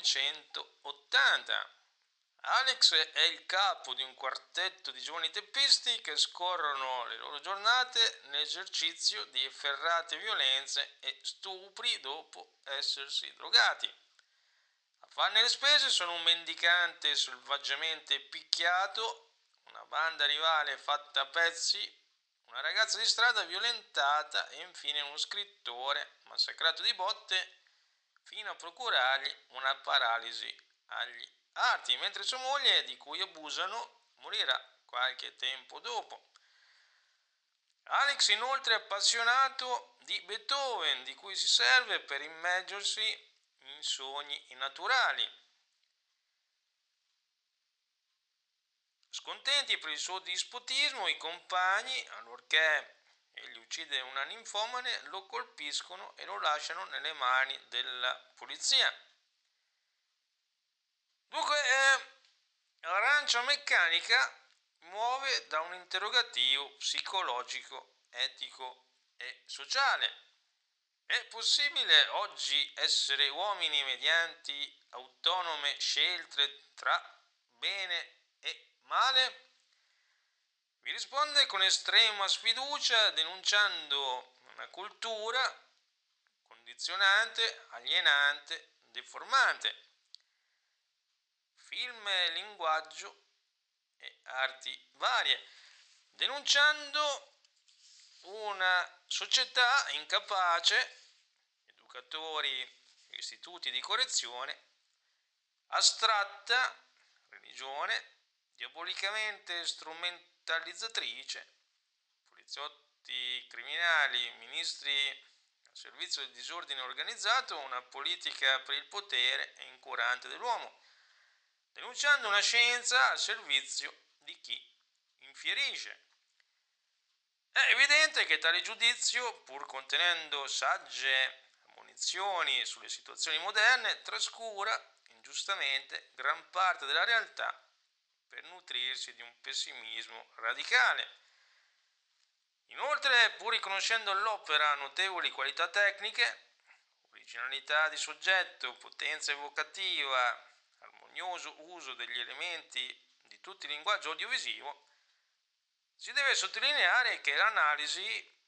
1980. Alex è il capo di un quartetto di giovani teppisti che scorrono le loro giornate nell'esercizio di efferrate violenze e stupri dopo essersi drogati. A farne le spese sono un mendicante selvaggiamente picchiato, una banda rivale fatta a pezzi, una ragazza di strada violentata e infine uno scrittore massacrato di botte fino a procurargli una paralisi agli arti, mentre sua moglie, di cui abusano, morirà qualche tempo dopo. Alex inoltre è appassionato di Beethoven, di cui si serve per immergersi in sogni innaturali. Scontenti per il suo dispotismo, i compagni, allorché egli uccide una ninfomane, lo colpiscono e lo lasciano nelle mani della polizia. Dunque, eh, l'arancia meccanica muove da un interrogativo psicologico, etico e sociale. È possibile oggi essere uomini mediante autonome scelte tra bene e male? Vi risponde con estrema sfiducia denunciando una cultura condizionante, alienante, deformante. Film, linguaggio e arti varie, denunciando una società incapace, educatori istituti di correzione, astratta, religione, diabolicamente strumentale strumentalizzatrice, poliziotti criminali, ministri al servizio del disordine organizzato, una politica per il potere e incurante dell'uomo, denunciando una scienza al servizio di chi infierisce. È evidente che tale giudizio, pur contenendo sagge ammonizioni sulle situazioni moderne, trascura ingiustamente gran parte della realtà per nutrirsi di un pessimismo radicale. Inoltre, pur riconoscendo all'opera notevoli qualità tecniche, originalità di soggetto, potenza evocativa, armonioso uso degli elementi di tutto il linguaggio audiovisivo, si deve sottolineare che l'analisi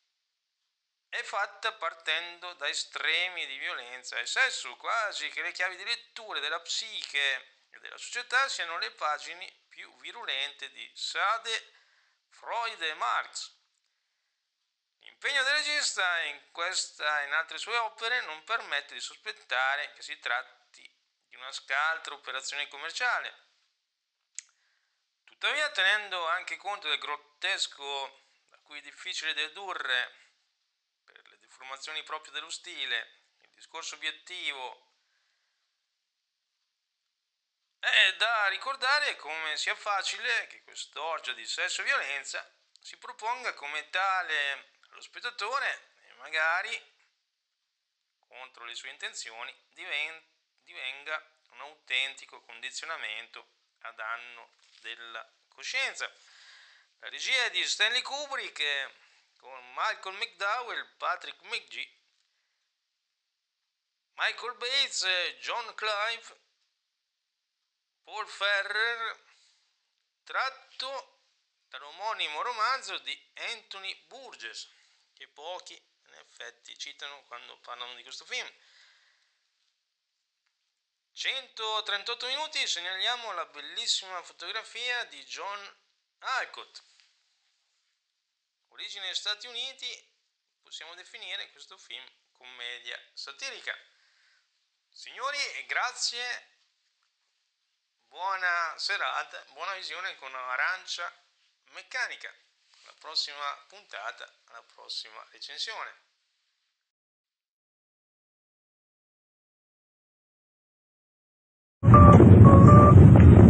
è fatta partendo da estremi di violenza e sesso, quasi che le chiavi di lettura della psiche e della società siano le pagine più virulente di Sade, Freud e Marx. L'impegno del regista in questa e in altre sue opere non permette di sospettare che si tratti di una scaltra operazione commerciale. Tuttavia, tenendo anche conto del grottesco da cui è difficile dedurre per le deformazioni proprie dello stile, il discorso obiettivo è da ricordare come sia facile che quest'orgia di sesso e violenza si proponga come tale allo spettatore e magari, contro le sue intenzioni, divenga un autentico condizionamento a danno della coscienza. La regia è di Stanley Kubrick con Michael McDowell, Patrick McGee, Michael Bates, John Clive Paul Ferrer, tratto dall'omonimo romanzo di Anthony Burgess, che pochi in effetti citano quando parlano di questo film. 138 minuti segnaliamo la bellissima fotografia di John Alcott. Origine Stati Uniti, possiamo definire questo film commedia satirica. Signori, grazie Buona serata, buona visione con Arancia Meccanica. Alla prossima puntata, alla prossima recensione. Thank you.